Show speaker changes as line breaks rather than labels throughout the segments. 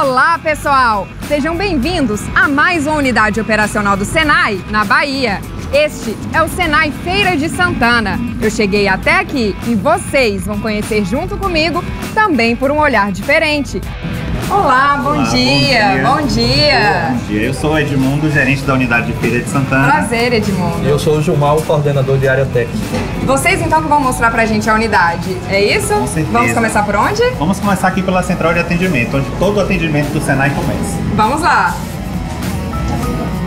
Olá, pessoal! Sejam bem-vindos a mais uma unidade operacional do Senai na Bahia. Este é o Senai Feira de Santana. Eu cheguei até aqui e vocês vão conhecer junto comigo também por um olhar diferente. Olá, bom,
Olá, bom
dia,
dia.
bom dia.
Bom dia, eu sou o Edmundo, gerente da unidade de Feira de Santana.
Prazer, Edmundo.
Eu sou o Gilmar, o coordenador de área técnica.
Vocês então que vão mostrar pra gente a unidade, é isso?
Com certeza.
Vamos começar por onde?
Vamos começar aqui pela central de atendimento, onde todo o atendimento do Senai começa.
Vamos lá!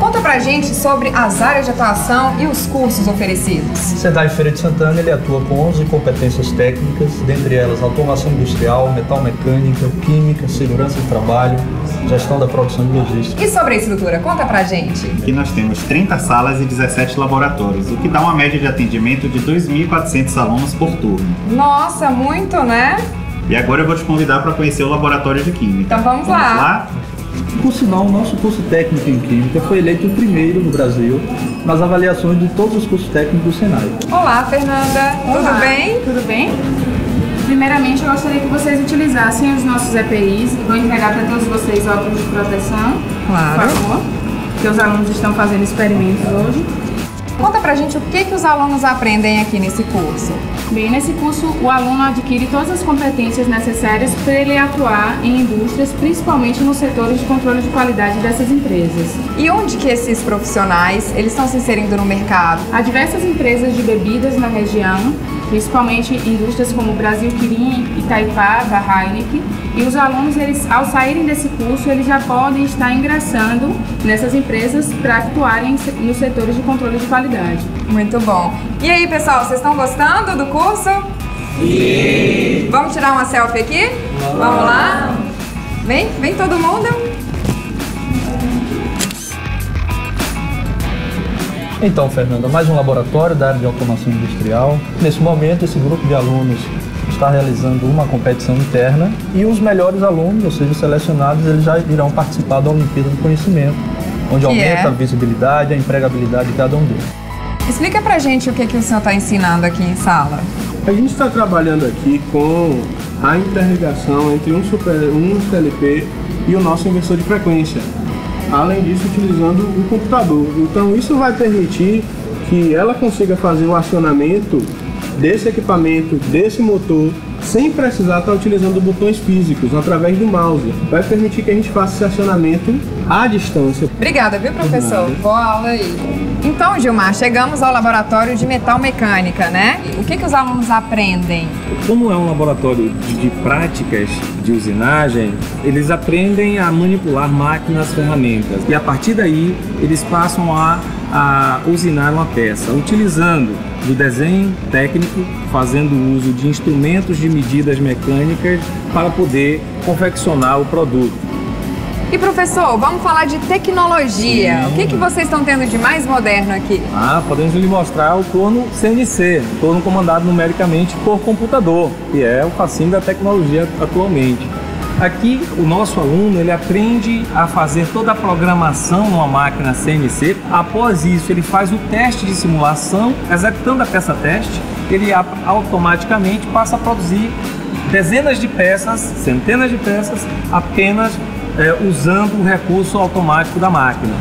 Conta pra gente sobre as áreas de atuação e os cursos oferecidos.
O Senai Feira de Santana ele atua com 11 competências técnicas, dentre elas automação industrial, metalmecânica, química, segurança do trabalho, gestão da produção e logística.
E sobre a estrutura, conta pra gente.
Aqui nós temos 30 salas e 17 laboratórios, o que dá uma média de atendimento de 2.400 alunos por turno.
Nossa, muito, né?
E agora eu vou te convidar para conhecer o laboratório de Química.
Então vamos lá.
Por sinal, o nosso curso técnico em Química foi eleito o primeiro no Brasil nas avaliações de todos os cursos técnicos do Senai.
Olá, Fernanda. Tudo
Olá,
bem?
Tudo bem? Primeiramente, eu gostaria que vocês utilizassem os nossos EPIs. Vou entregar para todos vocês óculos de proteção,
Claro.
por favor. Que os alunos estão fazendo experimentos hoje.
Conta pra gente o que, que os alunos aprendem aqui nesse curso.
Bem, nesse curso, o aluno adquire todas as competências necessárias para ele atuar em indústrias, principalmente nos setores de controle de qualidade dessas empresas.
E onde que esses profissionais eles estão se inserindo no mercado?
Há diversas empresas de bebidas na região, principalmente indústrias como Brasil Quirim, Itaipava, Heineken, e os alunos, eles, ao saírem desse curso, eles já podem estar ingressando nessas empresas para atuarem nos setores de controle de qualidade.
Muito bom. E aí, pessoal, vocês estão gostando do curso? Sim! Vamos tirar uma selfie aqui? Vamos lá? Vem, vem todo mundo.
Então, Fernanda, mais um laboratório da área de automação industrial. Nesse momento, esse grupo de alunos está realizando uma competição interna e os melhores alunos, ou seja, os selecionados, eles já irão participar da Olimpíada do Conhecimento, onde
Que
aumenta
é?
a visibilidade e a empregabilidade de cada um deles.
Explica pra gente o que, que o senhor está ensinando aqui em sala.
A gente está trabalhando aqui com a interligação entre um, super, um CLP e o nosso inversor de frequência. Além disso, utilizando o computador. Então, isso vai permitir que ela consiga fazer o acionamento desse equipamento, desse motor, sem precisar estar utilizando botões físicos, através do mouse. Vai permitir que a gente faça esse acionamento à distância.
Obrigada, viu, professor? Boa aula aí. Então, Gilmar, chegamos ao laboratório de metal mecânica, né? O que, que os alunos aprendem?
Como é um laboratório de, práticas de usinagem, eles aprendem a manipular máquinas, ferramentas e a partir daí eles passam a, a usinar uma peça, utilizando do desenho técnico, fazendo uso de instrumentos de medidas mecânicas para poder confeccionar o produto.
E professor, vamos falar de tecnologia. O que, que vocês estão tendo de mais moderno aqui?
Ah, podemos lhe mostrar o torno CNC, torno comandado numericamente por computador, que é o fascínio da tecnologia atualmente. Aqui, o nosso aluno ele aprende a fazer toda a programação numa máquina CNC. Após isso, ele faz o teste de simulação, executando a peça teste, ele automaticamente passa a produzir dezenas de peças, centenas de peças, apenas eh, usando o recurso automático da máquina.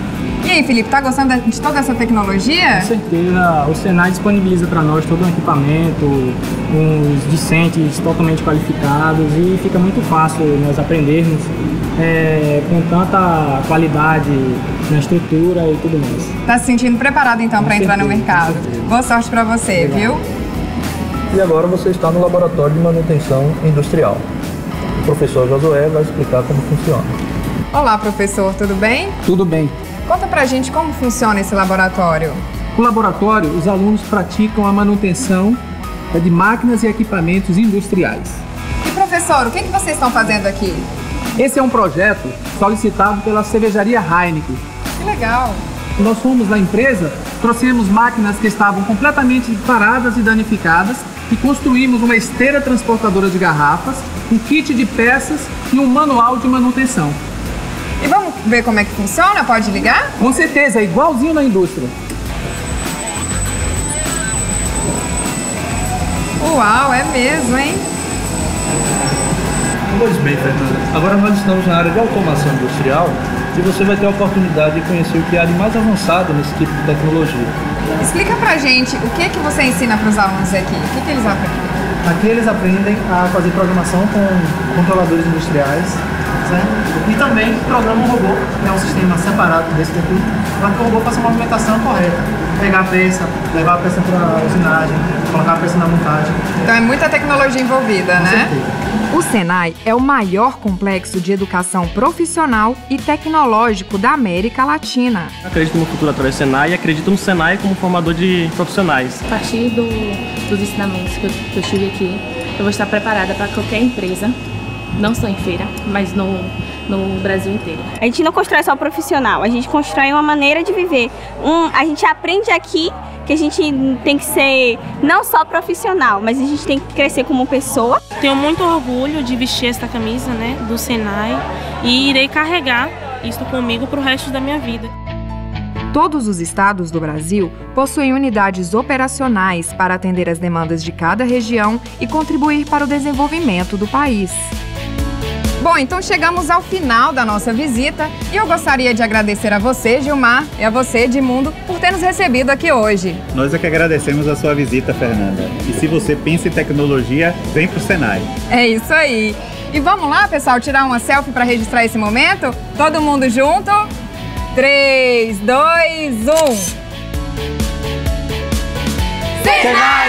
E aí, Felipe, tá gostando de toda essa tecnologia?
Com certeza, o Senai disponibiliza para nós todo um equipamento, uns discentes totalmente qualificados e fica muito fácil nós aprendermos é, com tanta qualidade na estrutura e tudo mais.
Tá se sentindo preparado então para entrar no mercado? Boa sorte para você, viu?
E agora você está no laboratório de manutenção industrial. O professor Josué vai explicar como funciona.
Olá, professor, tudo bem?
Tudo bem.
Conta pra gente como funciona esse laboratório.
No laboratório, os alunos praticam a manutenção é, de máquinas e equipamentos industriais.
E professor, o que, que vocês estão fazendo aqui?
Esse é um projeto solicitado pela cervejaria Heineken.
Que legal!
Nós fomos na empresa, trouxemos máquinas que estavam completamente paradas e danificadas e construímos uma esteira transportadora de garrafas, um kit de peças e um manual de manutenção.
E vamos ver como é que funciona? Pode ligar?
Com certeza, é igualzinho na indústria.
Uau, é mesmo, hein?
Pois bem, Fernanda. Agora nós estamos na área de automação industrial e você vai ter a oportunidade de conhecer o que há de mais avançado nesse tipo de tecnologia.
Explica pra gente o que que você ensina para os alunos aqui. O que, que eles aprendem?
Aqui eles aprendem a fazer programação com controladores industriais certo? e também programam um robô, que é um sistema separado desse daqui, para que o robô faça a movimentação correta. Pegar a peça, levar a peça para a usinagem, colocar a peça na montagem.
Então é muita tecnologia envolvida,
Com
né?
certeza.
O Senai é o maior complexo de educação profissional e tecnológico da América Latina.
Acredito no futuro através do Senai e acredito no Senai como formador de profissionais.
A partir do, dos ensinamentos que eu, que eu tive aqui, eu vou estar preparada para qualquer empresa, não só em feira, mas no, no Brasil inteiro.
A gente não constrói só o profissional, a gente constrói uma maneira de viver. Um, a gente aprende aqui que a gente tem que ser não só profissional, mas a gente tem que crescer como pessoa.
Tenho muito orgulho de vestir esta camisa, né, do Senai e irei carregar isso comigo para o resto da minha vida.
Todos os estados do Brasil possuem unidades operacionais para atender as demandas de cada região e contribuir para o desenvolvimento do país. Bom, então chegamos ao final da nossa visita e eu gostaria de agradecer a você, Gilmar, e a você, Edmundo, por ter nos recebido aqui hoje.
Nós é que agradecemos a sua visita, Fernanda. E se você pensa em tecnologia, vem pro Senai.
É isso aí. E vamos lá, pessoal, tirar uma selfie para registrar esse momento? Todo mundo junto? 3, 2, 1.
Senai